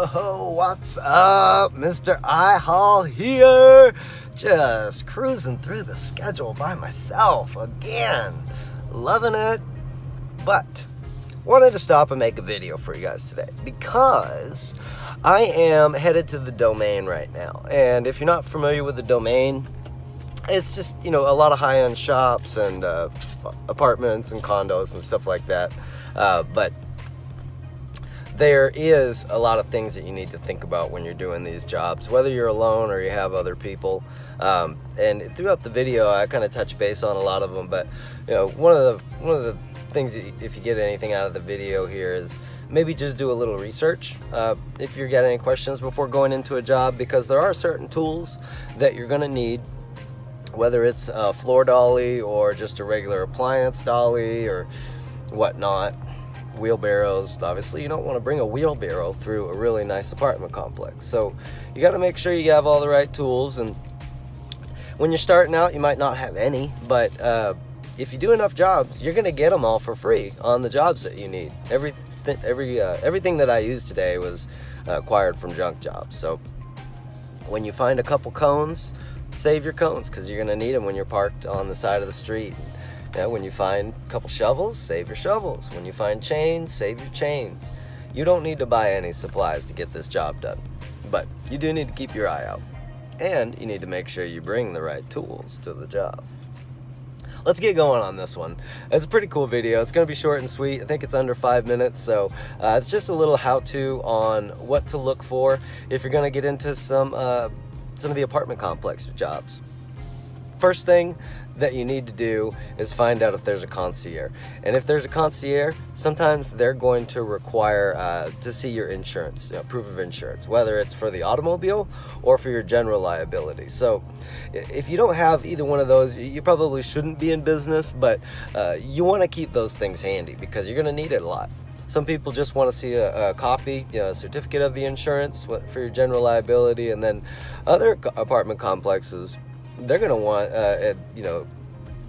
What's up? Mr. iHaul here. Just cruising through the schedule by myself again. Loving it. But wanted to stop and make a video for you guys today because I am headed to the domain right now. And if you're not familiar with the domain, it's just, you know, a lot of high-end shops and uh, apartments and condos and stuff like that. Uh, but there is a lot of things that you need to think about when you're doing these jobs, whether you're alone or you have other people. Um, and throughout the video, I kind of touch base on a lot of them. But you know, one of the one of the things, if you get anything out of the video here, is maybe just do a little research uh, if you're getting any questions before going into a job, because there are certain tools that you're going to need whether it's a floor dolly or just a regular appliance dolly or whatnot wheelbarrows. Obviously, you don't want to bring a wheelbarrow through a really nice apartment complex. So you got to make sure you have all the right tools. And when you're starting out, you might not have any, but uh, if you do enough jobs, you're going to get them all for free on the jobs that you need. Every, every, uh, everything that I used today was uh, acquired from junk jobs. So when you find a couple cones, save your cones because you're going to need them when you're parked on the side of the street. Yeah, when you find a couple shovels, save your shovels. When you find chains, save your chains. You don't need to buy any supplies to get this job done, but you do need to keep your eye out. And you need to make sure you bring the right tools to the job. Let's get going on this one. It's a pretty cool video. It's going to be short and sweet. I think it's under five minutes, so uh, it's just a little how-to on what to look for if you're going to get into some uh, some of the apartment complex jobs. First thing, that you need to do is find out if there's a concierge. And if there's a concierge, sometimes they're going to require uh, to see your insurance, you know, proof of insurance, whether it's for the automobile or for your general liability. So if you don't have either one of those, you probably shouldn't be in business, but uh, you want to keep those things handy because you're going to need it a lot. Some people just want to see a, a copy, you know, a certificate of the insurance for your general liability, and then other apartment complexes they're going to want, uh, a, you know,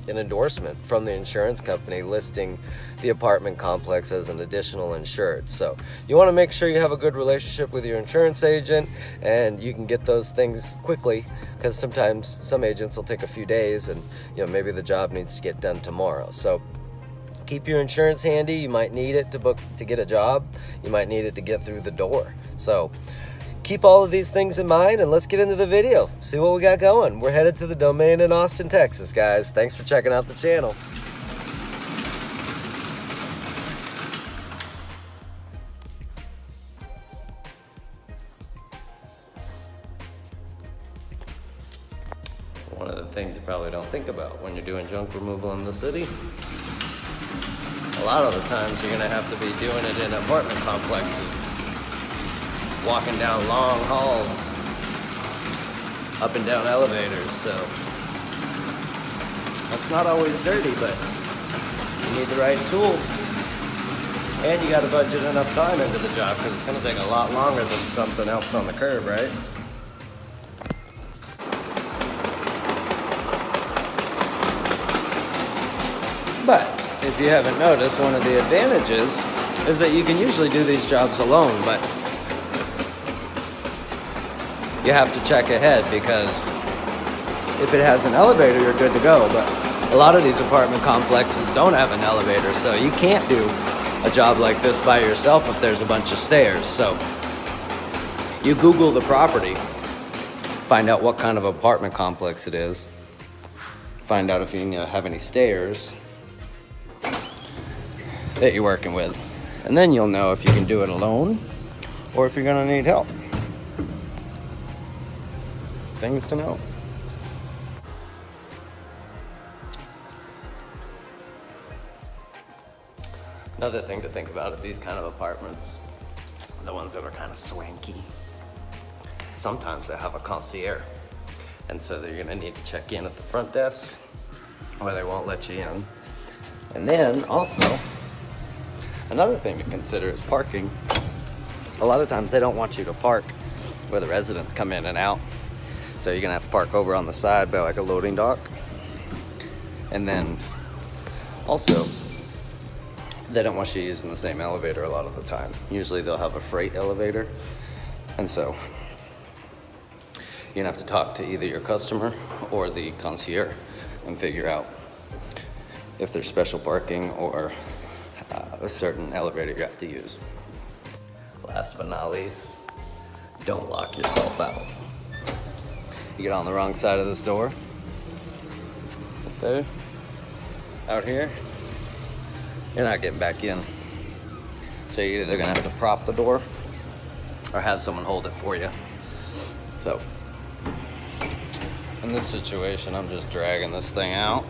an endorsement from the insurance company listing the apartment complex as an additional insured. So you want to make sure you have a good relationship with your insurance agent and you can get those things quickly because sometimes some agents will take a few days and you know maybe the job needs to get done tomorrow. So keep your insurance handy. You might need it to book to get a job. You might need it to get through the door. So keep all of these things in mind and let's get into the video. See what we got going. We're headed to the domain in Austin, Texas, guys. Thanks for checking out the channel. One of the things you probably don't think about when you're doing junk removal in the city. A lot of the times you're gonna have to be doing it in apartment complexes walking down long halls, up and down elevators, so that's not always dirty, but you need the right tool. And you got to budget enough time into the job because it's going to take a lot longer than something else on the curb, right? But if you haven't noticed, one of the advantages is that you can usually do these jobs alone, but you have to check ahead because if it has an elevator, you're good to go. But a lot of these apartment complexes don't have an elevator, so you can't do a job like this by yourself if there's a bunch of stairs. So you Google the property, find out what kind of apartment complex it is, find out if you have any stairs that you're working with. And then you'll know if you can do it alone or if you're gonna need help things to know. Another thing to think about at these kind of apartments, the ones that are kind of swanky, sometimes they have a concierge. And so you're gonna need to check in at the front desk or they won't let you in. And then also, another thing to consider is parking. A lot of times they don't want you to park where the residents come in and out. So you're gonna have to park over on the side by like a loading dock. And then also, they don't want you using the same elevator a lot of the time. Usually they'll have a freight elevator And so you're gonna have to talk to either your customer or the concierge and figure out if there's special parking or uh, a certain elevator you have to use. Last but not least, don't lock yourself out. You get on the wrong side of this door. Right there. Out here. You're not getting back in. So you're either gonna have to prop the door or have someone hold it for you. So, in this situation, I'm just dragging this thing out.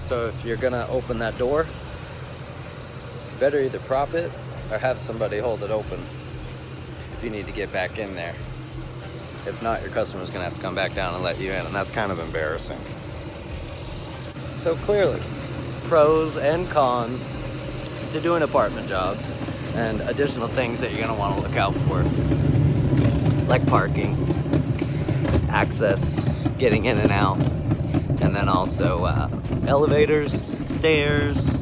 So if you're gonna open that door, better either prop it or have somebody hold it open if you need to get back in there. If not, your customer's gonna have to come back down and let you in, and that's kind of embarrassing. So clearly, pros and cons to doing apartment jobs and additional things that you're gonna wanna look out for, like parking, access, getting in and out, and then also uh, elevators, stairs.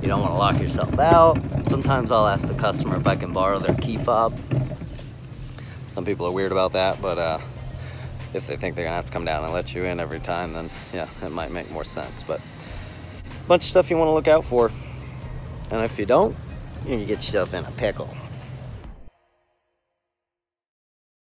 You don't wanna lock yourself out. Sometimes I'll ask the customer if I can borrow their key fob. Some people are weird about that, but uh, if they think they're gonna have to come down and let you in every time, then yeah, it might make more sense. But a bunch of stuff you wanna look out for. And if you don't, you're get yourself in a pickle.